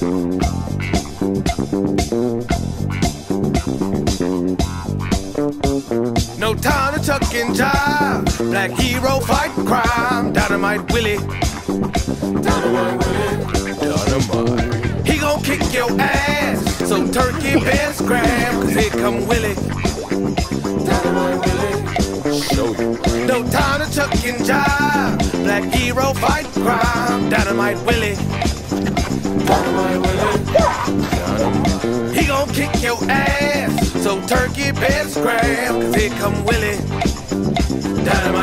No time to tuck in time. Black hero fight crime. Dynamite Willie. Dynamite Willie. Dynamite. He gon' kick your ass. So turkey best grab. Cause here come Willie. Dynamite Willie. Show you. No time to tuck in time. Hero fight crime. Dynamite Willie. Dynamite Willie. He gon' kick your ass. So turkey best grab. Cause here come Willie. Dynamite.